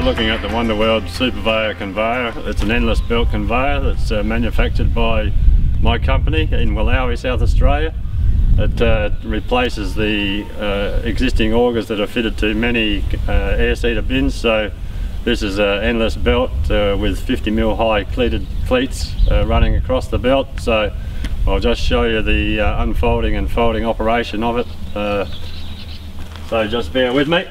looking at the Wonderweld Supa-Veya conveyor. It's an endless belt conveyor that's uh, manufactured by my company in Willowie, South Australia. It uh, replaces the uh, existing augers that are fitted to many uh, air seeder bins. So this is an endless belt uh, with 50 mil high cleated cleats uh, running across the belt. So I'll just show you the unfolding and folding operation of it. so just bear with me.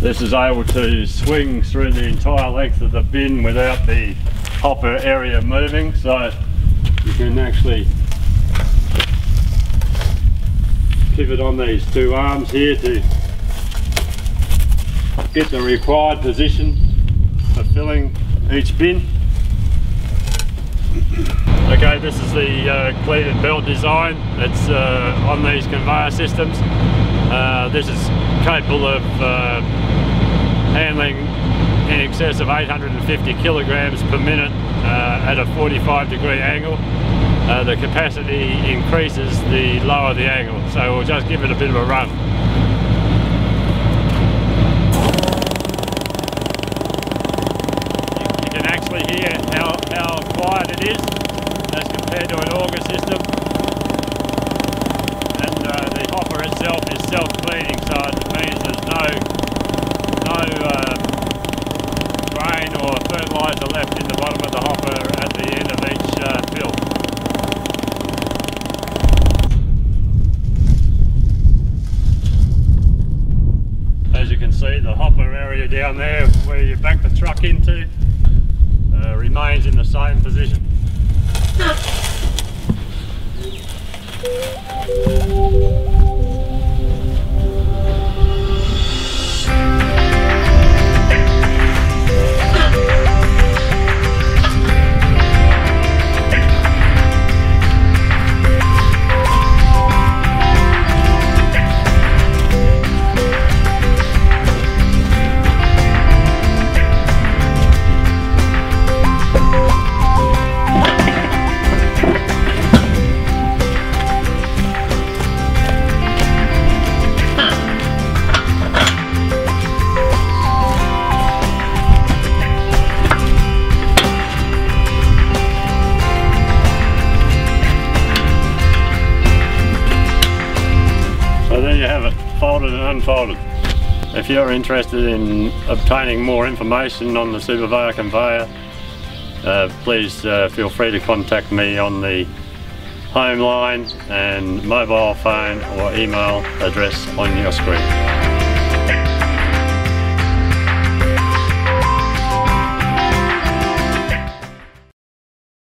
This is able to swing through the entire length of the bin without the hopper area moving so you can actually pivot on these two arms here to get the required position for filling each bin. Okay, this is the uh, cleated belt design that's uh, on these conveyor systems. Uh, this is capable of uh, handling in excess of 850 kilograms per minute uh, at a 45 degree angle. Uh, the capacity increases the lower the angle, so we'll just give it a bit of a run. You can actually hear how, how quiet it is as compared to an auger system. And uh, the hopper itself is self-cleaning, so it means there's no no uh, grain or fertiliser left in the bottom of the hopper at the end of each uh, fill. As you can see, the hopper area down there where you back the truck into uh, remains in the same position. Folded and unfolded. If you're interested in obtaining more information on the Supa-Veya conveyor, uh, please uh, feel free to contact me on the home line and mobile phone or email address on your screen.